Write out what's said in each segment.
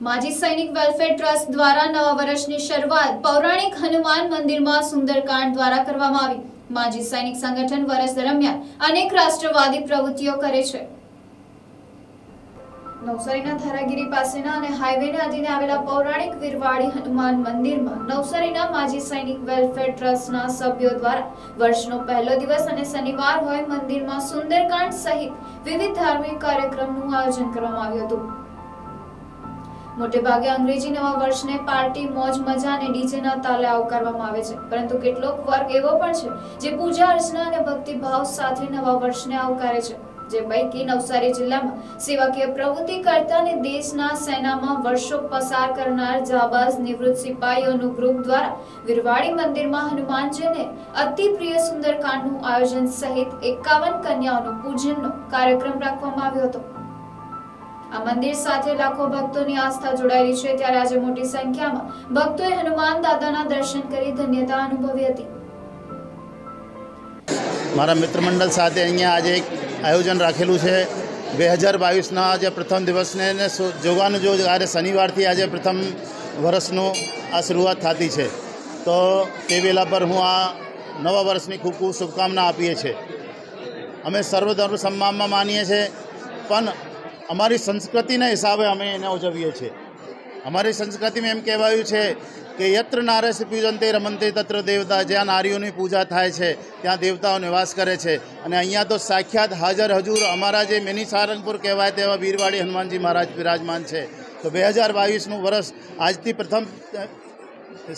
માજી સૈનિક welfare trust દ્વારા નવા વર્ષની શરૂઆત પૌરાણિક હનુમાન મંદિરમાં સુંદરકાંડ દ્વારા કરવામાં આવી. માજી સૈનિક સંગઠન વર્ષ દરમિયાન અનેક રાષ્ટ્રવાદી પ્રવૃત્તિઓ કરે છે. નવસારીના ધારાગીરી પાસેના અને હાઈવેને અધીને આવેલા પૌરાણિક વીરવાડી હનુમાન મંદિરમાં નવસારીના માજી સૈનિક વેલફેર ટ્રસ્ટના સભ્યો દ્વારા વર્ષનો પહેલો દિવસ અને શનિવાર હોય મંદિરમાં સુંદરકાંડ સહિત વિવિધ ધાર્મિક કાર્યક્રમનું આયોજન કરવામાં આવ્યું હતું. મોટેભાગે અંગ્રેજી નવા વર્ષને પાર્ટી, મોજ, મજા અને ડીજેના તાલે આવકારવામાં આવે છે. પરંતુ કેટલોક વર્ગ એવો પણ છે જે પૂજા, અર્ચના અને ભક્તિભાવ સાથે નવા વર્ષને આવકારે છે. જે પૈકી નવસારી જિલ્લામાં સેવાકીય પ્રવૃત્તિ કરતા અને દેશના સેનામાં વર્ષો પસાર કરનાર જાબાઝ, નિવૃત્ત સિપાહીઓનું ગ્રુપ દ્વારા વિરવાડી મંદિરમાં હનુમાનજીને અતિ પ્રિય સુંદરકાંડનું આયોજન સહિત એકાવન કન્યાઓનું પૂજનનો કાર્યક્રમ રાખવામાં આવ્યો હતો. આ મંદિર સાથે લાખો ભક્તોની આસ્થા જોડાયેલી છે. ત્યારે આજે મોટી સંખ્યામાં ભક્તોએ હનુમાન દાદાના દર્શન કરી ધન્યતા અનુભવી હતી. મારા મિત્ર મંડળ સાથે અહીંયા આજે એક આયોજન રાખેલું છે. બે હજાર બાવીસના આજે પ્રથમ દિવસને જોવાનું જો આજે શનિવારથી આજે પ્રથમ વર્ષનું આ શરૂઆત થતી છે. તો તે વેલા પર હું આ નવા વર્ષની ખૂબ ખૂબ શુભકામના આપીએ છીએ. અમે સર્વધર્મ સન્માનમાં માનીએ છીએ. પણ અમારી સંસ્કૃતિના હિસાબે અમે એને ઉજવીએ છીએ. અમારી સંસ્કૃતિમાં એમ કહેવાયું છે કે યત્ર નારસ પૂજનતે રમંતે તત્ર દેવતા જ્યાં નારીઓની પૂજા થાય છે ત્યાં દેવતાઓ નિવાસ કરે છે. અને અહીંયા તો સાક્ષાત હાજર હજુર અમારા જે મિની સારંગપુર કહેવાય તેવા વીરવાડી હનુમાનજી મહારાજ બિરાજમાન છે. તો બે હજાર બાવીસનું વર્ષ આજથી પ્રથમ અ,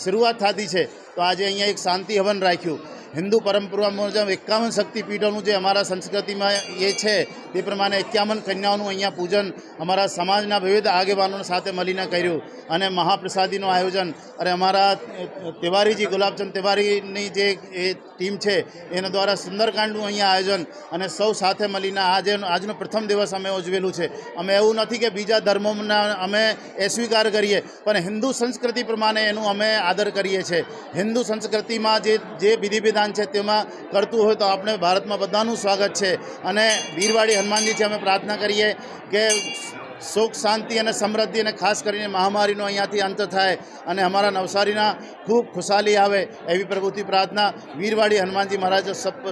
શરૂઆત થતી છે. તો આજે અહીંયા એક શાંતિ હવન રાખ્યું. હિન્દુ પરંપરા મુજબ એકાવન શક્તિપીઠોનું જે અમારા સંસ્કૃતિમાં એ છે, તે પ્રમાણે એકાવન કન્યાઓનું અહીંયા પૂજન અમારા સમાજના વિવિધ આગેવાનો સાથે મળીને કર્યું. અને મહાપ્રસાદીનું આયોજન, અને અમારા તિવારીજી, ગુલાબચંદ તિવારીની જે એ ટીમ છે, એના દ્વારા સુંદરકાંડનું અહીંયા આયોજન અને સૌ સાથે મળીને આજે આજનો પ્રથમ દિવસ અમે ઉજવેલું છે. અમે એવું નથી કે બીજા ધર્મોના અમે એ સ્વીકાર કરીએ, પણ હિન્દુ સંસ્કૃતિ પ્રમાણે એનું અમે આદર કરીએ છીએ. હિન્દુ સંસ્કૃતિમાં જે જે વિધિ વિધાન છે તેમાં કરતું હોય તો આપણે ભારતમાં બધાનું સ્વાગત છે. અને વીરવાડી હનુમાનજીથી અમે પ્રાર્થના કરીએ કે સુખ, શાંતિ અને સમૃદ્ધિ અને ખાસ કરીને મહામારીનો અહીંયાથી અંત થાય અને અમારા નવસારીના ખૂબ ખુશાલી આવે એવી પ્રભુથી પ્રાર્થના. વીરવાડી હનુમાનજી મહારાજ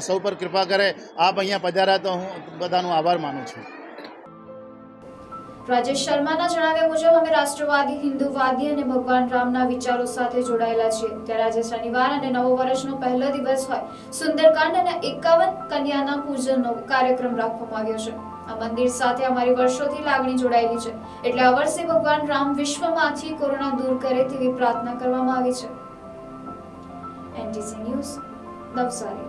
સૌ પર કૃપા કરે. આપ અહીંયા પધાર્યા તો હું બધાનો આભાર માનું છું. રાજેશ શર્માના જણાવ્યા મુજબ અમે રાષ્ટ્રવાદી, હિન્દુવાદી અને ભગવાન રામના વિચારો સાથે જોડાયેલા છીએ. ત્યારે આજે શનિવાર અને નવો વર્ષનો પહેલો દિવસ હોય. સુંદરકાંડ અને એકાવન કન્યાના પૂજનનો કાર્યક્રમ રાખવામાં આવ્યો છે. આ મંદિર સાથે અમારી વર્ષોથી લાગણી જોડાયેલી છે. એટલે આ વર્ષે ભગવાન રામ વિશ્વમાંથી કોરોના દૂર કરે તેવી પ્રાર્થના કરવામાં આવી છે. NTC news Navsari.